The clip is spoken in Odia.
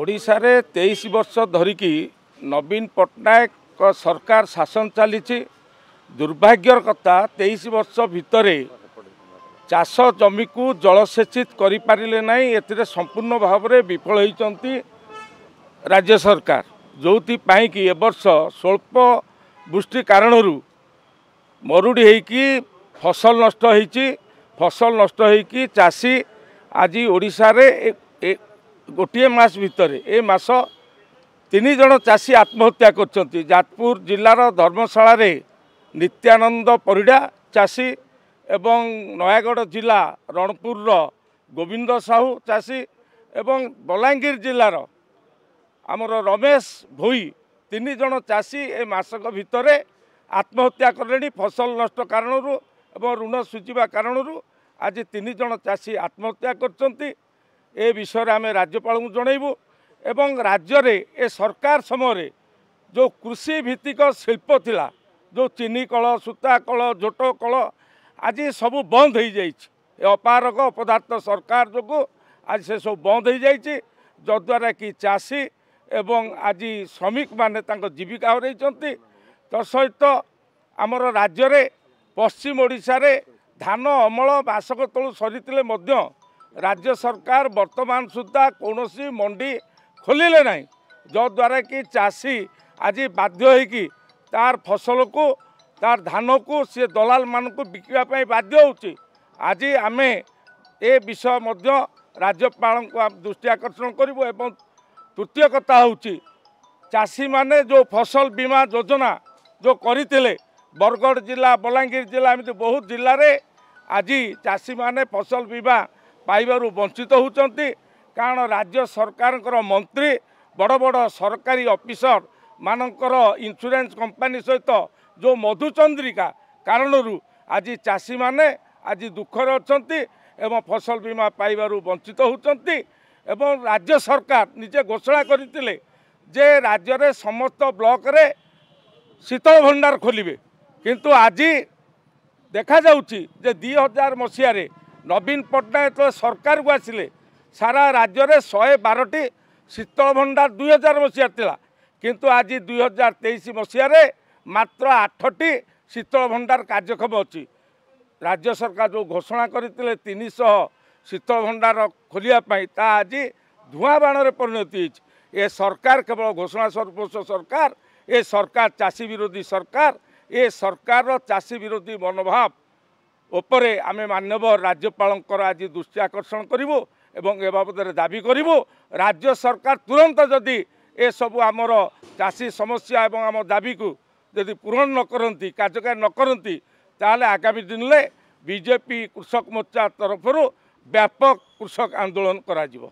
ଓଡ଼ିଶାରେ ତେଇଶ ବର୍ଷ ଧରିକି ନବୀନ ପଟ୍ଟନାୟକ ସରକାର ଶାସନ ଚାଲିଛି। ଦୁର୍ଭାଗ୍ୟର କଥା ତେଇଶ ବର୍ଷ ଭିତରେ ଚାଷ ଜମିକୁ ଜଳସେଚିତ କରିପାରିଲେ ନାହିଁ ଏଥିରେ ସମ୍ପୂର୍ଣ୍ଣ ଭାବରେ ବିଫଳ ହୋଇଛନ୍ତି ରାଜ୍ୟ ସରକାର। ଯେଉଁଥିପାଇଁ କି ଏ ବର୍ଷ ସ୍ୱଳ୍ପ ବୃଷ୍ଟି କାରଣରୁ ମରୁଡ଼ି ହେଇକି ଫସଲ ନଷ୍ଟ ହେଇଛି। ଫସଲ ନଷ୍ଟ ହେଇକି ଚାଷୀ ଆଜି ଓଡ଼ିଶାରେ ଗୋଟିଏ ମାସ ଭିତରେ ଏ ମାସ ତିନି ଜଣ ଚାଷୀ ଆତ୍ମହତ୍ୟା କରିଛନ୍ତି। ଯାଜପୁର ଜିଲ୍ଲାର ଧର୍ମଶାଳାରେ ନିତ୍ୟାନନ୍ଦ ପରିଡ଼ା ଚାଷୀ ଏବଂ ନୟାଗଡ଼ ଜିଲ୍ଲା ରଣପୁରର ଗୋବିନ୍ଦ ସାହୁ ଚାଷୀ ଏବଂ ବଲାଙ୍ଗୀର ଜିଲ୍ଲାର ଆମର ରମେଶ ଭୋଇ ତିନି ଜଣ ଚାଷୀ ଏ ମାସକ ଭିତରେ ଆତ୍ମହତ୍ୟା କଲେଣି ଫସଲ ନଷ୍ଟ କାରଣରୁ ଏବଂ ଋଣ ସୁଝିବା କାରଣରୁ। ଆଜି ତିନି ଜଣ ଚାଷୀ ଆତ୍ମହତ୍ୟା କରିଛନ୍ତି। ଏ ବିଷୟରେ ଆମେ ରାଜ୍ୟପାଳଙ୍କୁ ଜଣାଇବୁ ଏବଂ ରାଜ୍ୟରେ ଏ ସରକାର ସମୟରେ ଯେଉଁ କୃଷି ଭିତ୍ତିକ ଶିଳ୍ପ ଥିଲା ଯେଉଁ ଚିନି କଳ ସୂତା କଳ ଝୋଟ କଳ ଆଜି ସବୁ ବନ୍ଦ ହୋଇଯାଇଛି। ଏ ଅପାରକ ଅପଦାର୍ଥ ସରକାର ଯୋଗୁଁ ଆଜି ସେସବୁ ବନ୍ଦ ହୋଇଯାଇଛି। ଯଦ୍ୱାରା କି ଚାଷୀ ଏବଂ ଆଜି ଶ୍ରମିକମାନେ ତାଙ୍କ ଜୀବିକା ହରାଇଛନ୍ତି। ତା ସହିତ ଆମର ରାଜ୍ୟରେ ପଶ୍ଚିମ ଓଡ଼ିଶାରେ ଧାନ ଅମଳ ମାସକ ତଳୁ ସରିଥିଲେ ମଧ୍ୟ ରାଜ୍ୟ ସରକାର ବର୍ତ୍ତମାନ ସୁଦ୍ଧା କୌଣସି ମଣ୍ଡି ଖୋଲିଲେ ନାହିଁ ଯଦ୍ୱାରା କି ଚାଷୀ ଆଜି ବାଧ୍ୟ ହୋଇକି ତାର ଫସଲକୁ ତାର ଧାନକୁ ସେ ଦଲାଲମାନଙ୍କୁ ବିକିବା ପାଇଁ ବାଧ୍ୟ ହେଉଛି ଆଜି ଆମେ ଏ ବିଷୟ ମଧ୍ୟ ରାଜ୍ୟପାଳଙ୍କୁ ଆମେ ଦୃଷ୍ଟି ଆକର୍ଷଣ କରିବୁ ଏବଂ ତୃତୀୟ କଥା ହେଉଛି ଚାଷୀମାନେ ଯେଉଁ ଫସଲ ବୀମା ଯୋଜନା ଯେଉଁ କରିଥିଲେ ବରଗଡ଼ ଜିଲ୍ଲା ବଲାଙ୍ଗୀର ଜିଲ୍ଲା ଏମିତି ବହୁତ ଜିଲ୍ଲାରେ ଆଜି ଚାଷୀମାନେ ଫସଲ ବୀମା ପାଇବାରୁ ବଞ୍ଚିତ ହେଉଛନ୍ତି। କାରଣ ରାଜ୍ୟ ସରକାରଙ୍କର ମନ୍ତ୍ରୀ ବଡ଼ ବଡ଼ ସରକାରୀ ଅଫିସର ମାନଙ୍କର ଇନ୍ସୁରାନ୍ସ କମ୍ପାନୀ ସହିତ ଯେଉଁ ମଧୁଚନ୍ଦ୍ରିକା କାରଣରୁ ଆଜି ଚାଷୀମାନେ ଆଜି ଦୁଃଖରେ ଅଛନ୍ତି ଏବଂ ଫସଲ ବୀମା ପାଇବାରୁ ବଞ୍ଚିତ ହେଉଛନ୍ତି ଏବଂ ରାଜ୍ୟ ସରକାର ନିଜେ ଘୋଷଣା କରିଥିଲେ ଯେ ରାଜ୍ୟରେ ସମସ୍ତ ବ୍ଲକରେ ଶୀତଳ ଭଣ୍ଡାର ଖୋଲିବେ। କିନ୍ତୁ ଆଜି ଦେଖାଯାଉଛି ଯେ ଦୁଇ ହଜାର ମସିହାରେ ନବୀନ ପଟ୍ଟନାୟକ ଯେତେବେଳେ ସରକାରକୁ ଆସିଲେ ସାରା ରାଜ୍ୟରେ ଶହେ ବାରଟି ଶୀତଳ ଭଣ୍ଡାର ଦୁଇ ହଜାର ମସିହାରେ ଥିଲା। କିନ୍ତୁ ଆଜି ଦୁଇ ହଜାର ତେଇଶ ମସିହାରେ ମାତ୍ର ଆଠଟି ଶୀତଳ ଭଣ୍ଡାର କାର୍ଯ୍ୟକ୍ଷମ ଅଛି। ରାଜ୍ୟ ସରକାର ଯେଉଁ ଘୋଷଣା କରିଥିଲେ ତିନିଶହ ଶୀତଳ ଭଣ୍ଡାର ଖୋଲିବା ପାଇଁ ତାହା ଆଜି ଧୂଆଁ ବାଣରେ ପରିଣତ ହେଇଛି। ଏ ସରକାର କେବଳ ଘୋଷଣା ସର୍ବସ୍ୱ ସରକାର ଏ ସରକାର ଚାଷୀ ବିରୋଧୀ ସରକାର ଏ ସରକାରର ଚାଷୀ ବିରୋଧୀ ମନୋଭାବ ଉପରେ ଆମେ ମାନ୍ୟବର ରାଜ୍ୟପାଳଙ୍କର ଆଜି ଦୃଷ୍ଟି ଆକର୍ଷଣ କରିବୁ ଏବଂ ଏ ବାବଦରେ ଦାବି କରିବୁ ରାଜ୍ୟ ସରକାର ତୁରନ୍ତ ଯଦି ଏସବୁ ଆମର ଚାଷୀ ସମସ୍ୟା ଏବଂ ଆମ ଦାବିକୁ ଯଦି ପୂରଣ ନ କରନ୍ତି କାର୍ଯ୍ୟକାରୀ ନ କରନ୍ତି ତାହେଲେ ଆଗାମୀ ଦିନରେ ବିଜେପି କୃଷକ ମୋର୍ଚ୍ଚା ତରଫରୁ ବ୍ୟାପକ କୃଷକ ଆନ୍ଦୋଳନ କରାଯିବ।